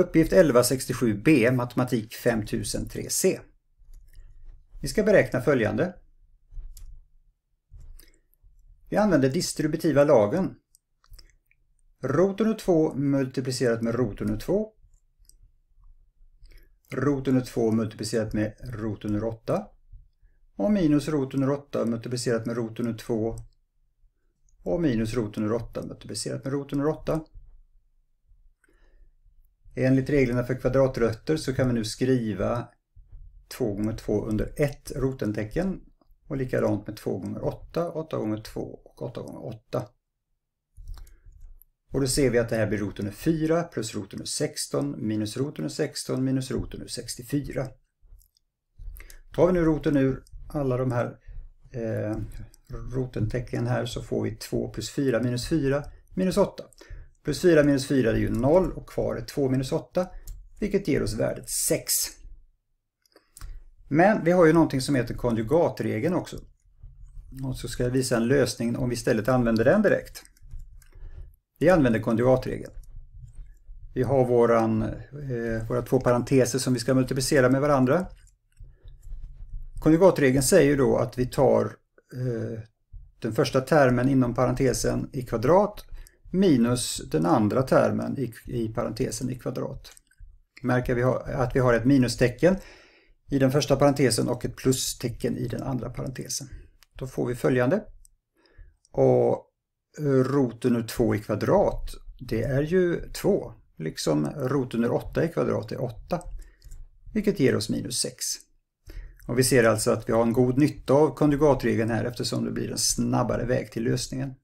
Uppgift 1167b, matematik 5003c. Vi ska beräkna följande. Vi använder distributiva lagen. Rot under 2 multiplicerat med rot under 2. Rot under 2 multiplicerat med rot under 8. Och minus rot under 8 multiplicerat med rot under 2. Och minus rot under 8 multiplicerat med rot under 8. Enligt reglerna för kvadratrötter så kan vi nu skriva 2 gånger 2 under ett rotentecken och likadant med 2 gånger 8, 8 gånger 2 och 8 gånger 8. Och då ser vi att det här blir rot under 4 plus rot under 16 minus rot under 16 minus rot under 64. Tar vi nu roten ur alla de här eh, rotentecken här så får vi 2 plus 4 minus 4 minus 8. Plus 4 minus 4 är ju 0 och kvar är 2 minus 8 vilket ger oss värdet 6. Men vi har ju någonting som heter konjugatregeln också. Och så ska jag visa en lösning om vi istället använder den direkt. Vi använder konjugatregeln. Vi har våran, eh, våra två parenteser som vi ska multiplicera med varandra. Konjugatregeln säger då att vi tar eh, den första termen inom parentesen i kvadrat minus den andra termen i, i parentesen i kvadrat. Märker vi att vi har ett minustecken i den första parentesen och ett plustecken i den andra parentesen. Då får vi följande. Och roten ur 2 i kvadrat, det är ju 2. Liksom roten ur 8 i kvadrat är 8. Vilket ger oss minus 6. Och vi ser alltså att vi har en god nytta av konjugatregeln här eftersom det blir en snabbare väg till lösningen.